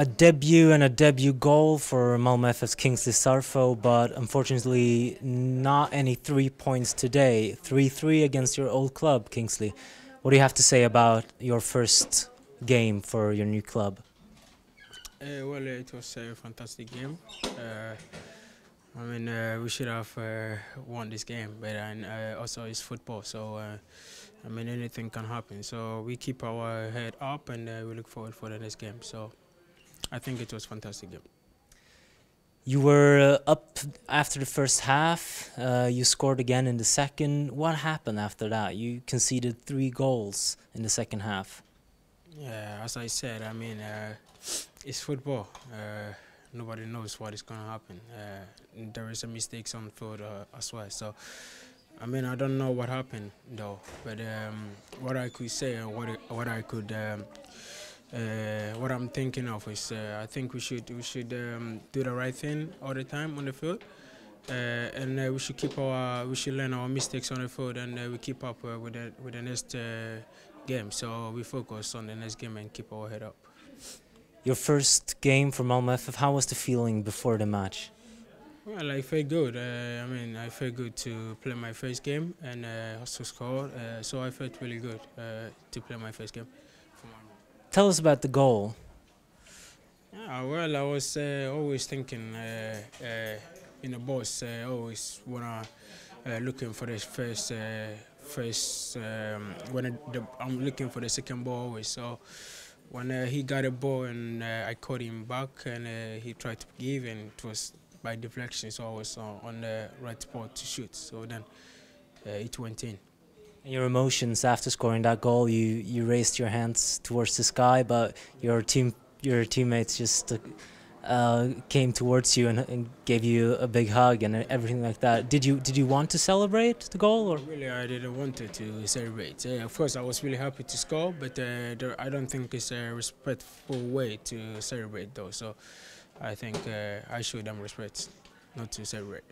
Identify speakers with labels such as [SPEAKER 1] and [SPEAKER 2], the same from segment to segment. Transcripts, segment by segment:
[SPEAKER 1] a debut and a debut goal for Malmö FF's Kingsley Sarfo, but unfortunately not any three points today. 3-3 against your old club, Kingsley. What do you have to say about your first game for your new club?
[SPEAKER 2] Uh, well, it was a fantastic game. Uh, I mean, uh, we should have uh, won this game, but uh, also it's football, so uh, I mean anything can happen. So we keep our head up and we look forward for the next game. So I think it was fantastic game.
[SPEAKER 1] You were up after the first half. you scored again in the second. What happened after that? You conceded three goals in the second half.
[SPEAKER 2] Yeah, as I said, I mean it's football. Uh, nobody knows what is going to happen. Uh, there is a mistakes on field uh, as well. So, I mean, I don't know what happened though. But um, what I could say and what what I could. Um, uh, what I'm thinking of is uh, I think we should we should um, do the right thing all the time on the field, uh, and we should keep our we should learn our mistakes on the field, and we keep up with the with the next game. So we focus on the next game and keep our head up.
[SPEAKER 1] Your first game for Malmö FF, how was the feeling before the match?
[SPEAKER 2] Well, I felt good. Uh, I mean, I felt good to play my first game and uh, also score. Uh, so I felt really good uh, to play my first game.
[SPEAKER 1] Tell us about the goal.
[SPEAKER 2] Yeah, well, I was uh, always thinking uh, in the box. always wanna looking for the first first um, when the, I'm looking for the second ball always. So when uh, he got a ball and uh, I caught him back and uh, he tried to give and it was by deflection so I was on the right spot to shoot so then uh, it went in.
[SPEAKER 1] And your emotions after scoring that goal you you raised your hands towards the sky but your team your teammates just uh, came towards you and, and, gave you a big hug and everything like that. Did you did you want to celebrate the goal or?
[SPEAKER 2] Really, I didn't want to celebrate. Uh, of course, I was really happy to score, but uh, there, I don't think it's a respectful way to celebrate though. So I think uh, I show them respect, not to celebrate.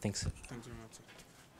[SPEAKER 1] Thanks.
[SPEAKER 2] Thank you very much.